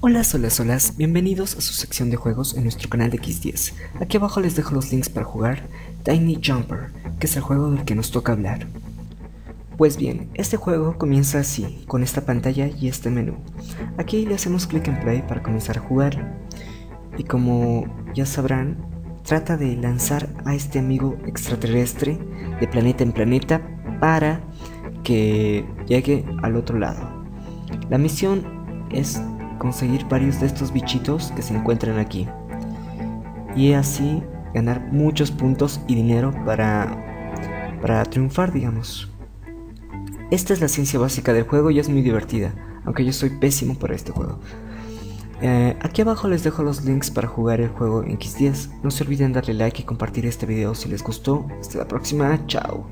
Hola, hola, hola, bienvenidos a su sección de juegos en nuestro canal de X10. Aquí abajo les dejo los links para jugar Tiny Jumper, que es el juego del que nos toca hablar. Pues bien, este juego comienza así, con esta pantalla y este menú. Aquí le hacemos clic en play para comenzar a jugar. Y como ya sabrán, trata de lanzar a este amigo extraterrestre de planeta en planeta para que llegue al otro lado. La misión es conseguir varios de estos bichitos que se encuentran aquí. Y así ganar muchos puntos y dinero para, para triunfar, digamos. Esta es la ciencia básica del juego y es muy divertida, aunque yo soy pésimo para este juego. Eh, aquí abajo les dejo los links para jugar el juego en X10. No se olviden darle like y compartir este video si les gustó. Hasta la próxima, chao.